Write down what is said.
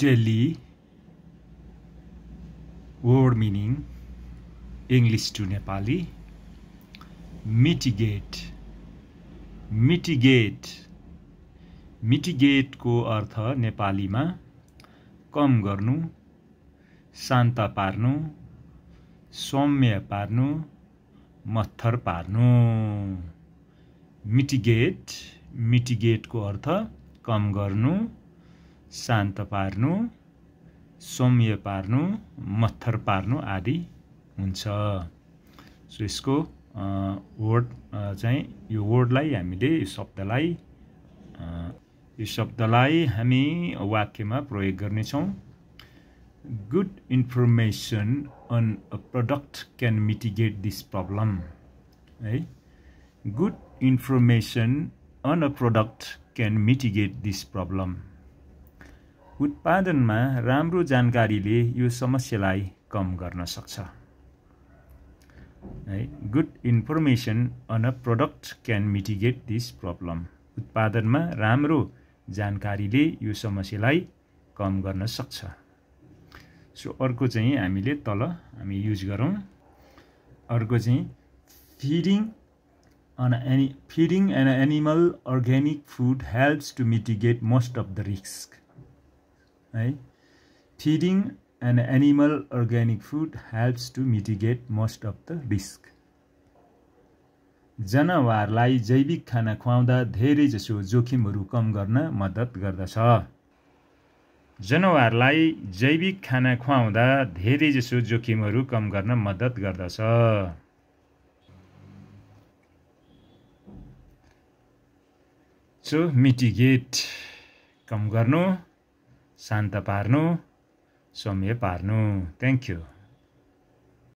Daily word meaning English to Nepali mitigate mitigate मिटिगेटको अर्थ नेपालीमा कम गर्नु शान्त पार्नु सौम्य पार्नु मत्थर पार्नु। मिटिगेट मिटिगेटको अर्थ कम गर्नु। शान्त पार्नु सौम्य पार्नु मत्थर पार्नु आदि हुन्छ। सो यसको वर्ड चाहिँ यो वर्डलाई हामीले यो शब्दलाई यो शब्दलाई हामी वाक्यमा प्रयोग गर्नेछौँ। Good information on a product can mitigate this problem है? Good information on a product can mitigate this problem उत्पादनमा राम्रो जानकारीले यो समस्यालाई कम गर्न सक्छ। है good information on a product can mitigate this problem उत्पादनमा राम्रो जानकारीले यो समस्यालाई कम गर्न सक्छ। सो अर्को चाहिँ हामीले तल हामी युज गरौँ। अर्को चाहिँ feeding an any feeding an animal organic food helps to mitigate most of the risk है? Feeding an animal organic food helps to mitigate most of the risk जनावरलाई जैविक खाना खुवाउँदा धेरैजसो जोखिमहरू कम गर्न मद्दत गर्दछ। जनावरलाई जैविक खाना खुवाउँदा धेरैजसो जोखिमहरू कम गर्न मद्दत गर्दछ। सो मिटिगेट कम गर्नु। शान्त पार्नु सौम्य पार्नु थ्याङ्क यू